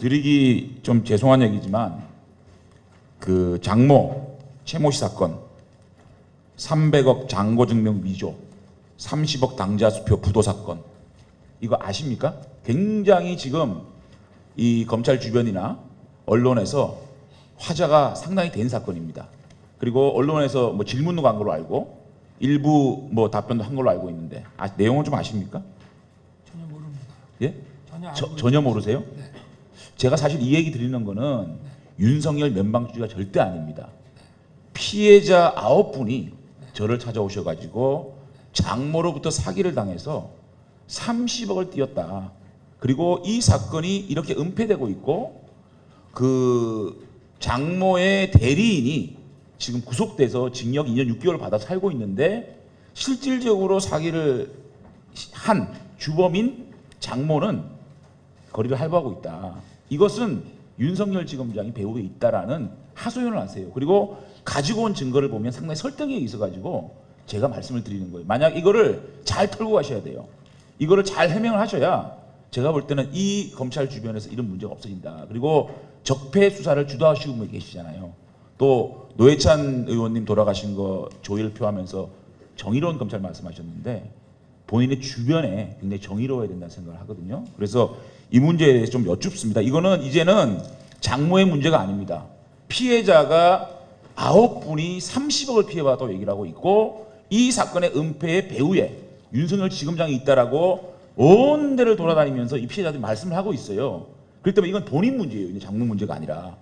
드리기 좀 죄송한 얘기지만 그 장모 최모 씨 사건 300억 장고 증명 위조 30억 당자 수표 부도 사건 이거 아십니까? 굉장히 지금 이 검찰 주변이나 언론에서 화제가 상당히 된 사건입니다. 그리고 언론에서 뭐 질문도 간 걸로 알고 일부 뭐 답변도 한 걸로 알고 있는데 아, 내용은 좀 아십니까? 전혀 모릅니다. 예? 전혀 저- 전혀 모르세요? 네. 제가 사실 이 얘기 드리는 거는 윤석열 면방주의가 절대 아닙니다. 피해자 아홉 분이 저를 찾아오셔가지고 장모로부터 사기를 당해서 30억을 띄었다. 그리고 이 사건이 이렇게 은폐되고 있고 그 장모의 대리인이 지금 구속돼서 징역 2년 6개월 받아 살고 있는데 실질적으로 사기를 한 주범인 장모는 거리를 할부하고 있다. 이것은 윤석열 지검장이 배후에 있다라는 하소연을 하세요. 그리고 가지고 온 증거를 보면 상당히 설득력이 있어 가지고 제가 말씀을 드리는 거예요. 만약 이거를 잘 털고 가셔야 돼요. 이거를 잘 해명을 하셔야 제가 볼 때는 이 검찰 주변에서 이런 문제가 없어진다. 그리고 적폐 수사를 주도하시고 분 계시잖아요. 또 노회찬 의원님 돌아가신 거 조의를 표하면서 정의로운 검찰 말씀하셨는데 본인의 주변에 굉장히 정의로워야 된다는 생각을 하거든요. 그래서 이 문제에 대해서 좀 여쭙습니다. 이거는 이제는 장모의 문제가 아닙니다. 피해자가 아홉 분이 30억을 피해받았다고 얘기를 하고 있고 이 사건의 은폐의 배후에 윤석열 지검장이 있다라고 온 데를 돌아다니면서 이 피해자들이 말씀을 하고 있어요. 그렇기 때문에 이건 본인 문제예요. 장모 문제가 아니라.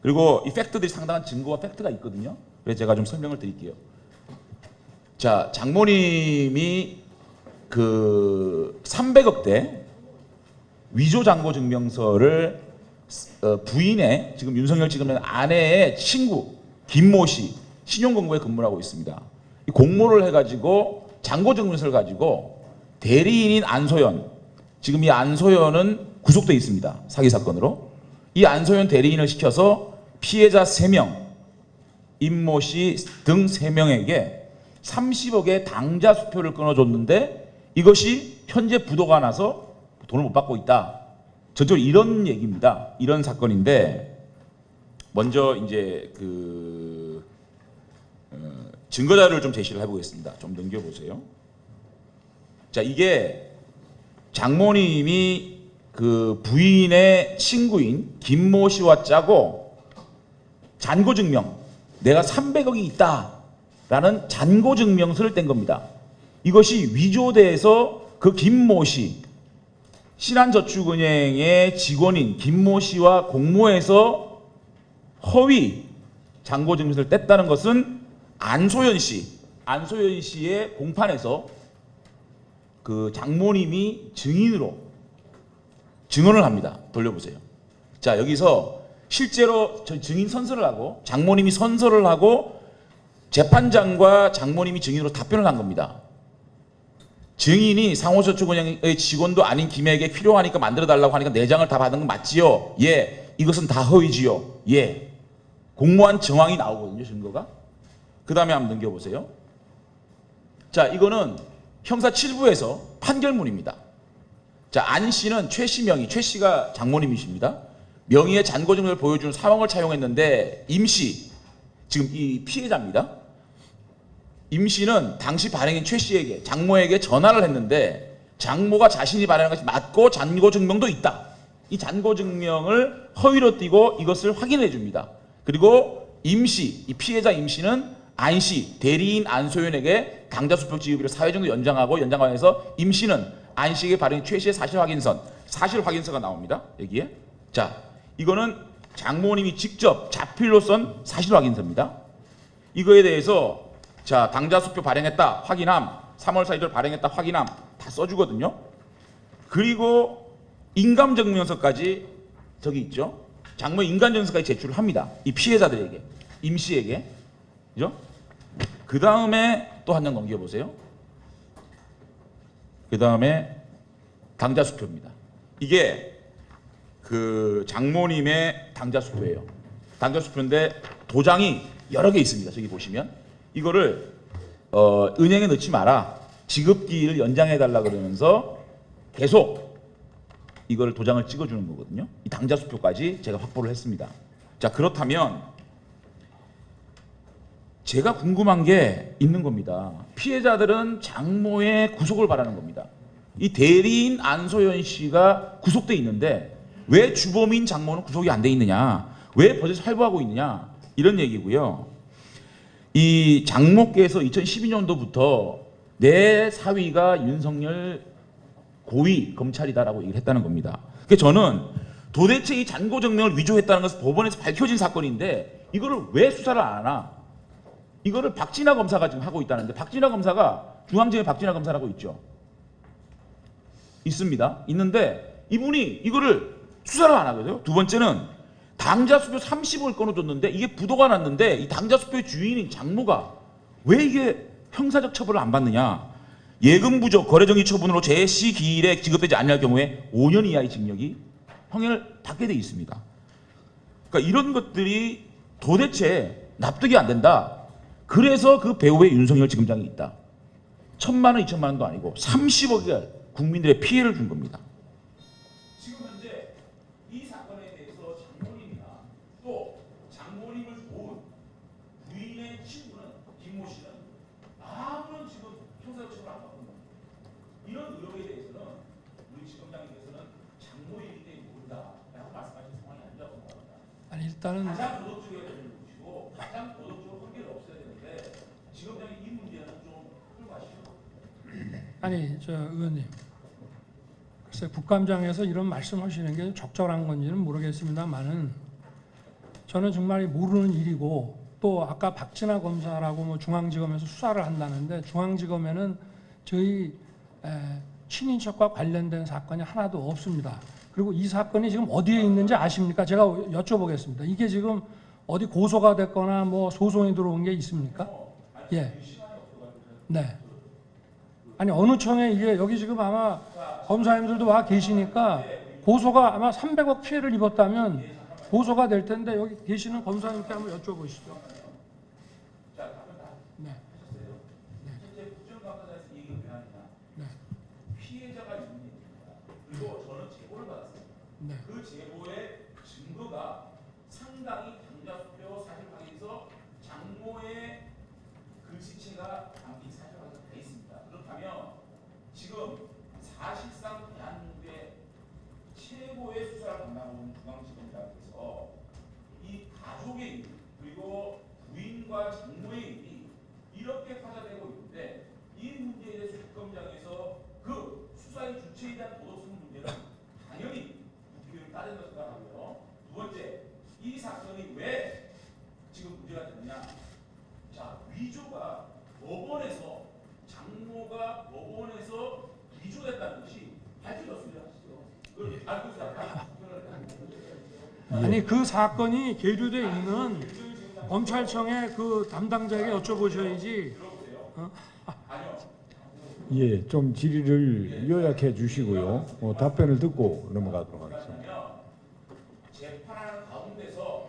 그리고 이 팩트들이 상당한 증거와 팩트가 있거든요. 그래서 제가 좀 설명을 드릴게요. 자, 장모님이 그 300억대 위조 장고 증명서를 어, 부인의 지금 윤석열 지금 아내의 친구 김모 씨 신용공고에 근무를 하고 있습니다. 이 공모를 해가지고 장고 증명서를 가지고 대리인인 안소연 지금 이 안소연은 구속돼 있습니다. 사기 사건으로 이 안소연 대리인을 시켜서 피해자 3명 임모 씨 등 3명에게 30억의 당자 수표를 끊어줬는데 이것이 현재 부도가 나서 돈을 못 받고 있다. 전적으로 이런 얘기입니다. 이런 사건인데 먼저 이제 그 어, 증거 자료를 좀 제시를 해보겠습니다. 좀 넘겨보세요. 자 이게 장모님이 그 부인의 친구인 김모 씨와 짜고 잔고 증명 내가 300억이 있다라는 잔고 증명서를 뗀 겁니다. 이것이 위조돼서 그 김모 씨 신한저축은행의 직원인 김모 씨와 공모해서 허위 잔고 증명서를 뗐다는 것은 안소연 씨, 안소연 씨의 공판에서 그 장모님이 증인으로 증언을 합니다. 돌려보세요. 자 여기서 실제로 저 증인 선서를 하고 장모님이 선서를 하고 재판장과 장모님이 증인으로 답변을 한 겁니다. 증인이 상호저축은행의 직원도 아닌 김에게 필요하니까 만들어 달라고 하니까 내장을 다 받은 건 맞지요? 예. 이것은 다 허위지요? 예. 공모한 정황이 나오거든요, 증거가. 그 다음에 한번 넘겨보세요. 자, 이거는 형사 7부에서 판결문입니다. 자, 안 씨는 최씨 명의, 최 씨가 장모님이십니다. 명의의 잔고 증명을 보여주는 사원을 차용했는데 임 씨, 지금 이 피해자입니다. 임 씨는 당시 발행인 최 씨에게 장모에게 전화를 했는데 장모가 자신이 발행한 것이 맞고 잔고 증명도 있다. 이 잔고 증명을 허위로 띄고 이것을 확인해 줍니다. 그리고 임 씨, 이 피해자 임 씨는 안 씨, 대리인 안소연에게 당자 수표 지급일을 사회 정도 연장하고 연장하면서 임 씨는 안 씨에게 발행인 최 씨의 사실 확인선, 사실 확인서가 나옵니다. 여기에. 자, 이거는 장모님이 직접 자필로 쓴 사실 확인서입니다. 이거에 대해서 자 당자 수표 발행했다 확인함. 3월 4일 발행했다 확인함. 다 써주거든요. 그리고 인감증명서까지 저기 있죠? 장모 인감증명서까지 제출을 합니다. 이 피해자들에게 임 씨에게. 그죠? 그 다음에 또 한 장 넘겨보세요. 그 다음에 당자 수표입니다. 이게 그 장모님의 당자 수표예요. 당자 수표인데 도장이 여러 개 있습니다. 저기 보시면 이거를 어, 은행에 넣지 마라. 지급기일을 연장해 달라 그러면서 계속 이걸 도장을 찍어주는 거거든요. 이 당자 수표까지 제가 확보를 했습니다. 자 그렇다면 제가 궁금한 게 있는 겁니다. 피해자들은 장모의 구속을 바라는 겁니다. 이 대리인 안소연 씨가 구속돼 있는데 왜 주범인 장모는 구속이 안 돼 있느냐? 왜 벌써 살부하고 있느냐? 이런 얘기고요. 이 장모께서 2012년도부터 내 사위가 윤석열 고위 검찰이다라고 얘기를 했다는 겁니다. 그러니까 저는 도대체 이 잔고 증명을 위조했다는 것은 법원에서 밝혀진 사건인데 이거를 왜 수사를 안 하나? 이거를 박진아 검사가 지금 하고 있다는데 박진아 검사가 중앙지검 박진아 검사라고 있죠. 있습니다. 있는데 이분이 이거를 수사를 안 하거든요. 두 번째는 당자 수표 30을 끊어줬는데 이게 부도가 났는데 이 당자 수표의 주인인 장모가 왜 이게 형사적 처벌을 안 받느냐? 예금 부족 거래정지 처분으로 제시 기일에 지급되지 않을 경우에 5년 이하의 징역이 형을 받게 돼 있습니다. 그러니까 이런 것들이 도대체 납득이 안 된다. 그래서 그 배우의 윤석열 지검장이 있다. 천만 원, 이천만 원도 아니고 30억을 국민들의 피해를 준 겁니다. 지금 현재 이 사건에 대해서 장모님이나 또 장모님을 도운 부인의 친구는 김모 씨는 아무런 지금 형사적 처벌 안 받고 있는 겁니다. 이런 의혹에 대해서는 우리 지검장님께서는 장모이기 때문에 모른다라고 말씀하신 상황이 아니라고 생각합니다. 아니 일단은 가장 되는 것이고 가장 도덕적으로 한계가 없어야 되는데 지검장이 이 문제는 좀 풀고 가시죠. 아니 저 의원님 글쎄 국감장에서 이런 말씀하시는 게 적절한 건지는 모르겠습니다만은 저는 정말 모르는 일이고 또 아까 박진아 검사라고 뭐 중앙지검에서 수사를 한다는데 중앙지검에는 저희 에, 친인척과 관련된 사건이 하나도 없습니다. 그리고 이 사건이 지금 어디에 있는지 아십니까? 제가 여쭤보겠습니다. 이게 지금 어디 고소가 됐거나 뭐 소송이 들어온 게 있습니까? 예. 네. 아니 어느 청에 이게 여기 지금 아마 검사님들도 와 계시니까 고소가 아마 300억 피해를 입었다면 고소가 될 텐데 여기 계시는 검사님께 한번 여쭤보시죠. 네. 실제 국정감사에서 이 얘기를 왜 하느냐? 네. 피해자가 있는 얘기입니다. 그리고 저는 제보를 받았습니다. 네. 그 제보의 증거가 상당히 당자수표 사실 확인서 장모의 글씨체가 담긴 사실 확인서 돼 있습니다. 그렇다면 지금 사실상 대한민국의 최고의 수사를 담당하고 있는 중앙지검장께서 이 가족의 일 그리고 부인과 장모의 일이 이렇게 화제되고 있는데 이 문제에 대해서 국감장에서 그 수사의 주체에 대한 도덕성 문제는 당연히 국회의원 따른다고 생각하고요. 두 번째, 이 사건이 왜 지금 문제가 됐느냐? 자, 위조가 법원에서 장모가 법원에서 위조됐다는 것이 밝혀졌습니다. 그 알고 있어요. 아니 그 사건이 계류돼 있는 검찰청의 그 담당자에게 여쭤보셔야지. 예, 좀 질의를 요약해 주시고요. 어, 답변을 듣고 넘어가도록 하겠습니다. 재판하는 가운데서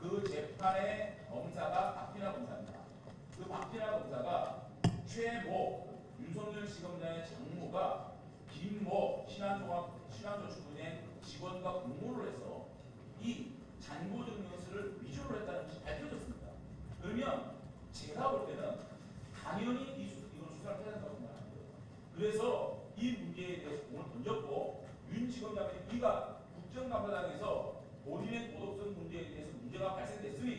그 재판의 검사가 박진아 검사입니다. 그 박진아 검사가 최모 윤석열 지검장의 장모가 김모 신한종합 신한저축은행 직원과 공모를 해서 이 잔고 증명서를 위조를 했다는 것이 밝혀졌습니다. 그러면 제가 볼 때는 당연히 이 수, 이건 수사를 해야 된다고 생각합니다. 그래서 이 문제에 대해서 공을 던졌고 윤 지검장이 이가 국정감사장에서 본인의 도덕성 문제에 대해서 문제가 발생됐으니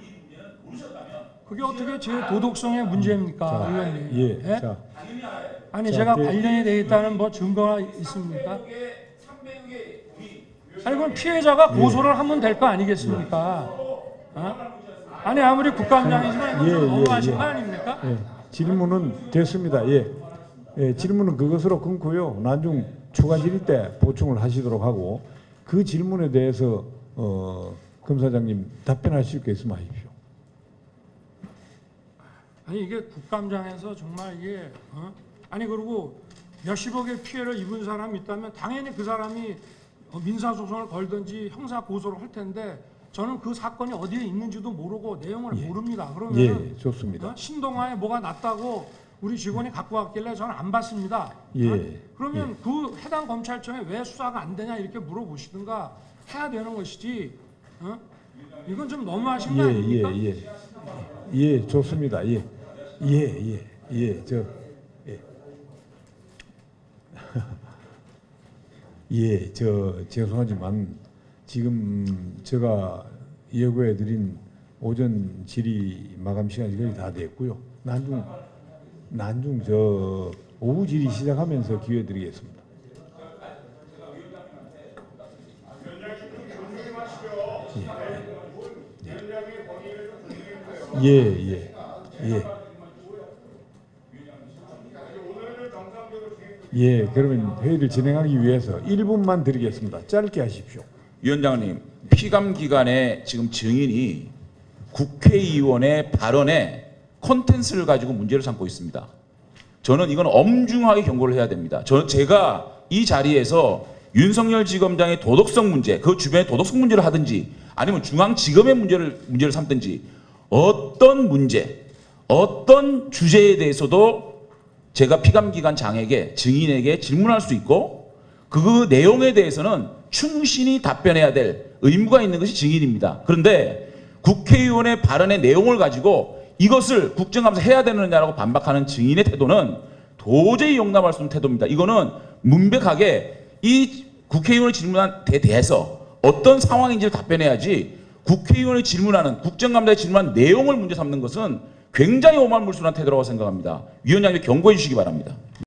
이 문제는 모르셨다면 그게 어떻게 제 도덕성의 문제입니까, 자, 의원님? 예, 예? 자, 당연히. 아니 자, 제가 그- 관련이 돼 있다는 뭐 증거가 있습니까? 300억의 300억의 우리 아니 그건 피해자가 고소를 하면 될 거 아니겠습니까? 어? 아니 아무리 국감장이지만 이건 좀 예, 예, 너무하신 예. 거 아닙니까? 예, 질문은 됐습니다. 예, 예, 질문은 그것으로 끊고요. 나중 추가 질의 때 보충을 하시도록 하고 그 질문에 대해서 어, 검사장님 답변하실 게 있으면 하십시오. 아니 이게 국감장에서 정말 이게 어? 아니 그리고 몇십억의 피해를 입은 사람이 있다면 당연히 그 사람이 어, 민사소송을 걸든지 형사 고소를 할 텐데 저는 그 사건이 어디에 있는지도 모르고 내용을 모릅니다. 그러면 예, 좋습니다. 어? 신동아에 뭐가 났다고 우리 직원이 갖고 왔길래 저는 안 받습니다. 예. 어? 그러면 그 해당 검찰청에 왜 수사가 안 되냐 이렇게 물어보시든가 해야 되는 것이지. 어? 이건 좀 너무하신 거 예, 아닙니까? 예, 예. 예, 좋습니다. 예. 예, 예. 예, 저 예. 예, 저 죄송하지만 지금 제가 예고해 드린 오전 질의 마감 시간이 거의 다 됐고요. 난중 난중 저 오후 질의 시작하면서 기회 드리겠습니다. 예, 예, 예. 예, 그러면 회의를 진행하기 위해서 1분만 드리겠습니다. 짧게 하십시오. 위원장님, 피감 기관의 지금 증인이 국회의원의 발언에 콘텐츠를 가지고 문제를 삼고 있습니다. 저는 이건 엄중하게 경고를 해야 됩니다. 저 제가 이 자리에서 윤석열 지검장의 도덕성 문제, 그 주변에 도덕성 문제를 하든지 아니면 중앙지검의 문제를 문제를 삼든지 어떤 문제, 어떤 주제에 대해서도 제가 피감기관 장에게 증인에게 질문할 수 있고 그 내용에 대해서는 충실히 답변해야 될 의무가 있는 것이 증인입니다. 그런데 국회의원의 발언의 내용을 가지고 이것을 국정감사 해야 되느냐라고 반박하는 증인의 태도는 도저히 용납할 수 없는 태도입니다. 이거는 문백하게 이 국회의원의 질문한 데 대해서 어떤 상황인지를 답변해야지 국회의원의 질문하는 국정감사에 질문한 내용을 문제 삼는 것은 굉장히 오만 물순한 태도라고 생각합니다. 위원장님 경고해 주시기 바랍니다.